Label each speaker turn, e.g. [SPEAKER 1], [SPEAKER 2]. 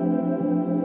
[SPEAKER 1] Música